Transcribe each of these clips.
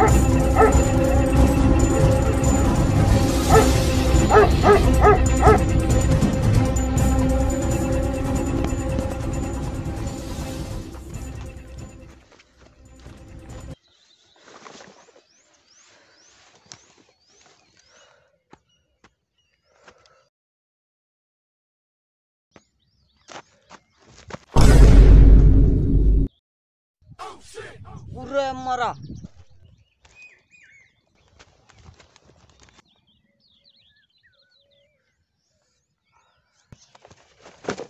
Huh? पूरे मरा।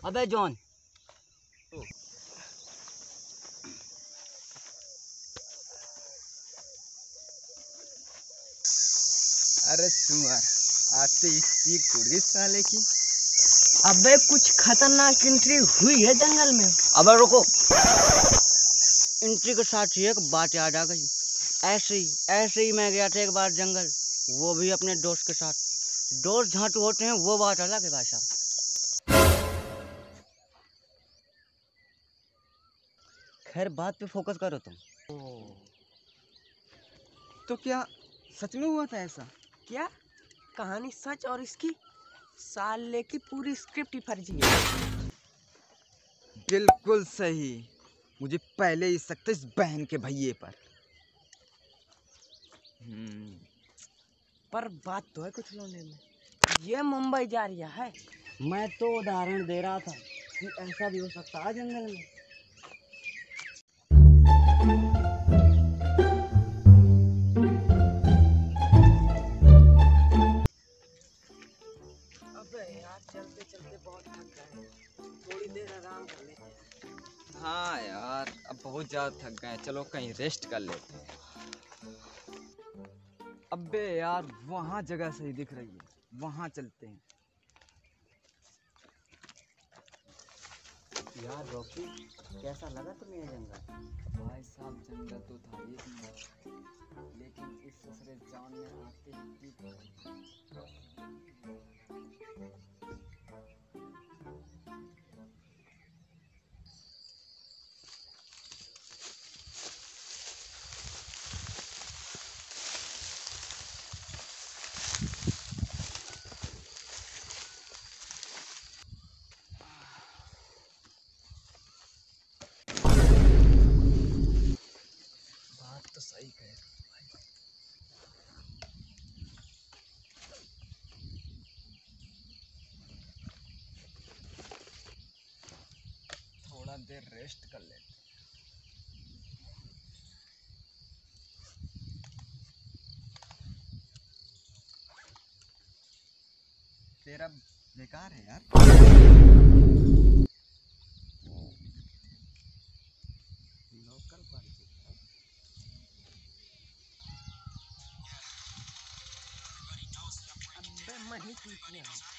अबे जॉन। अरे सुअर आते इतनी कुड़ी साले की। अबे कुछ खतरनाक एंट्री हुई है जंगल में। अबे रुको। एंट्री के साथ ही एक बात याद आ गई। ऐसे ही ऐसे ही मैं गया था एक बार जंगल वो भी अपने दोस्त के साथ। दोस्त झांटू होते हैं वो बात अलग है भाई साहब। खैर बात पे फोकस करो तुम। तो क्या सच में हुआ था ऐसा? क्या? कहानी सच और इसकी साले की पूरी स्क्रिप्ट ही फर्जी है। बिल्कुल सही। मुझे पहले ही सकते इस बहन के भैये पर। हम्म, पर बात तो है कुछ लोने में। ये मुंबई जा रहा है। मैं तो उदाहरण दे रहा था कि ऐसा भी हो सकता है जंगल में। अबे यार चलते चलते बहुत थक गए। थोड़ी देर आराम कर लेते हैं। हाँ यार अब बहुत ज़्यादा थक गए चलो कहीं रेस्ट कर लेते हैं। अबे यार वहाँ जगह सही दिख रही है। वहाँ चलते हैं। यार रॉकी कैसा लगा तुम्हें ये जंगल? भाई साहब जंगल तो था एक नंबर लेकिन इस ससरे जान में आते ही बात तो सही कह रहे हो भाई थोड़ा देर रेस्ट कर लेते तेरा बेकार है यार। लोकल पार्टी अबे मैं ठीक हूँ।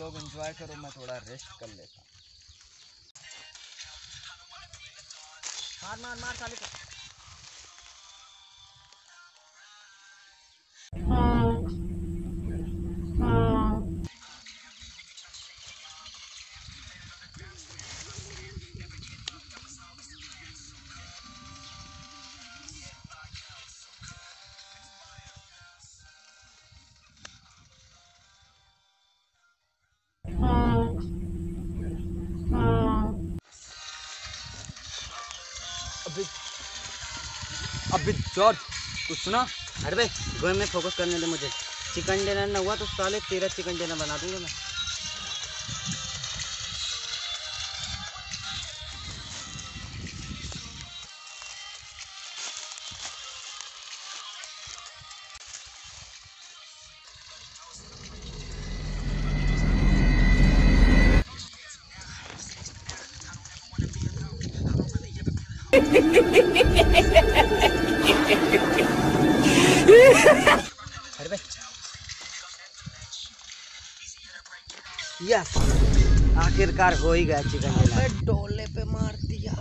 लोग एंजॉय करो मैं थोड़ा रेस्ट कर लेता मार मार मार साले को। अभी अभी जॉर्ज, कुछ सुना? अरे भाई गोए में फोकस करने दे मुझे। चिकन डिनर ना हुआ तो साले तेरा चिकन डिनर बना दूँगा मैं। यस आखिरकार हो ही गया चिकन अबे डोले पे मार दिया।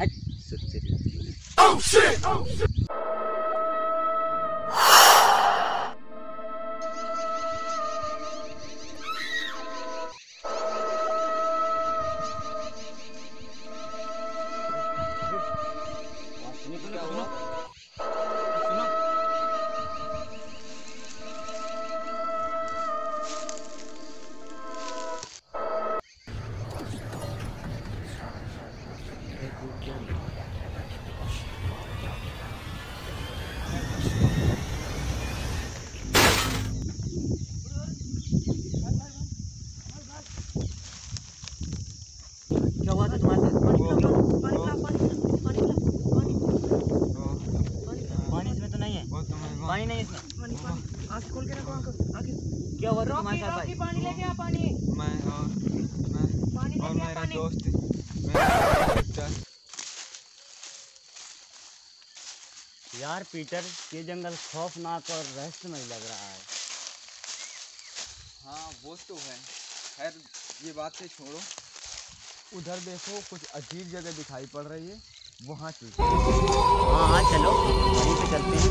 हट सुरसरी क्या मेरा दोस्त मेरा यार पीटर ये जंगल खौफनाक और रहस्यमय लग रहा है। हाँ वो तो है। खैर ये बात से छोड़ो। उधर देखो कुछ अजीब जगह दिखाई पड़ रही है। वहाँ चलते हाँ हाँ चलो। वहीं पे चलते हैं।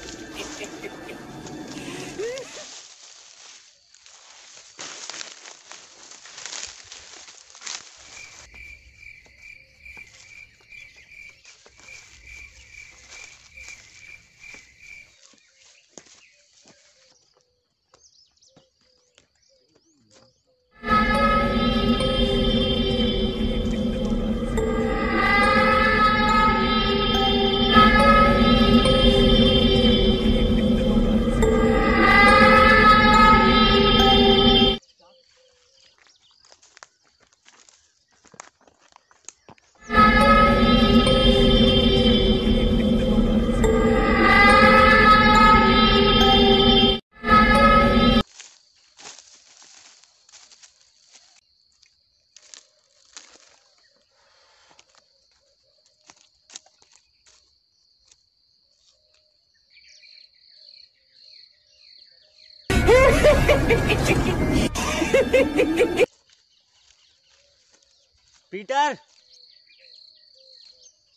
पीटर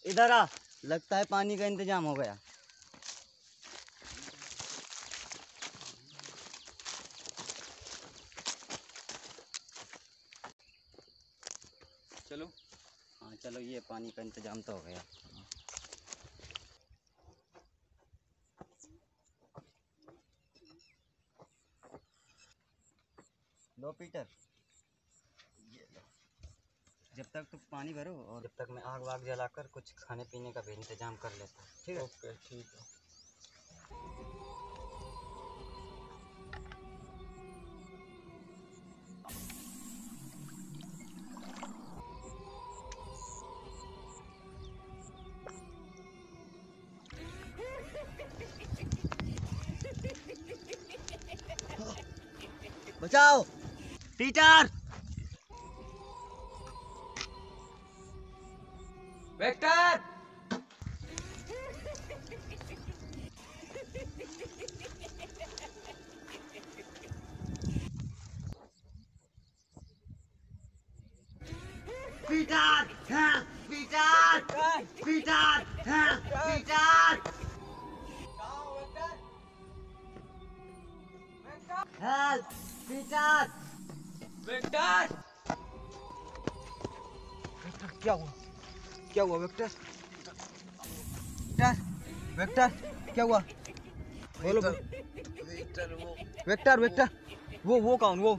इधर आ। लगता है पानी का इंतज़ाम हो गया। चलो। हाँ चलो ये पानी का इंतज़ाम तो हो गया। लो पीटर। जब तक तुम पानी भरो और जब तक मैं आग वाग जलाकर कुछ खाने पीने का भी इंतज़ाम कर लेता हूँ ठीक है? ओके ठीक है। बचाओ! पीटर वेक्टर वेक्टर क्या हुआ क्या हुआ वेक्टर वेक्टर वेक्टर क्या हुआ बोलो वेक्टर वेक्टर वो वो कौन वो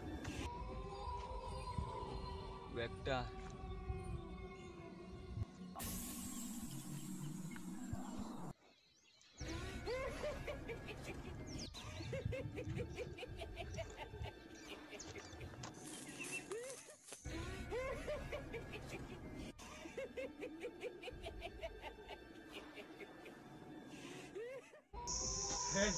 वेक्टर भाई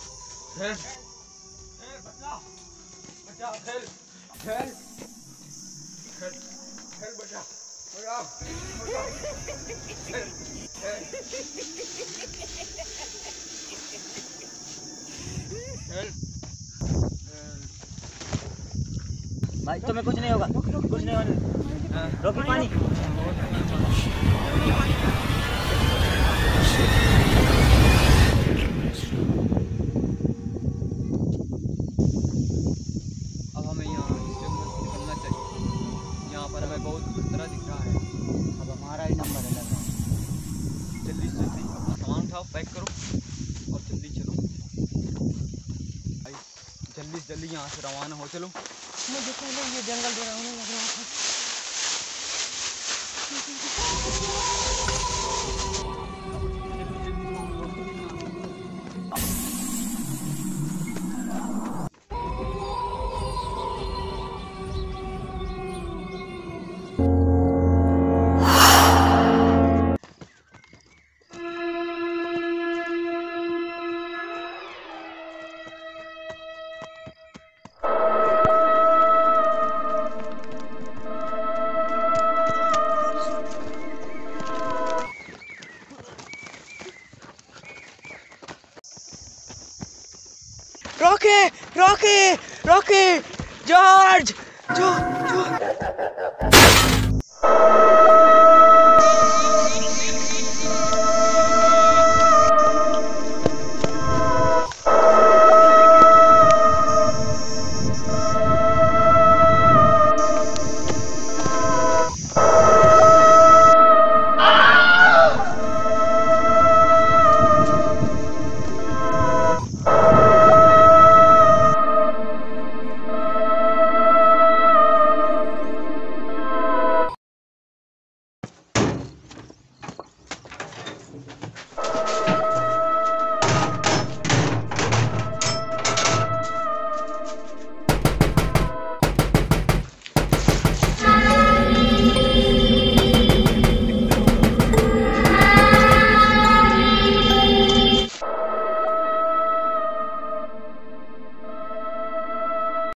तुम्हें कुछ नहीं होगा। कुछ नहीं होने। रोकी पानी अब हमें यहाँ इस जंगल से निकलना चाहिए यहाँ पर हमें बहुत खतरा दिख रहा है अब हमारा ही नंबर है लग रहा है। जल्दी से जल्दी अपना सामान उठाओ पैक करो और जल्दी चलो भाई जल्दी से जल्दी यहाँ से रवाना हो चलो। मुझे पहले ये जंगल डरावने रॉकी जॉर्ज जो जो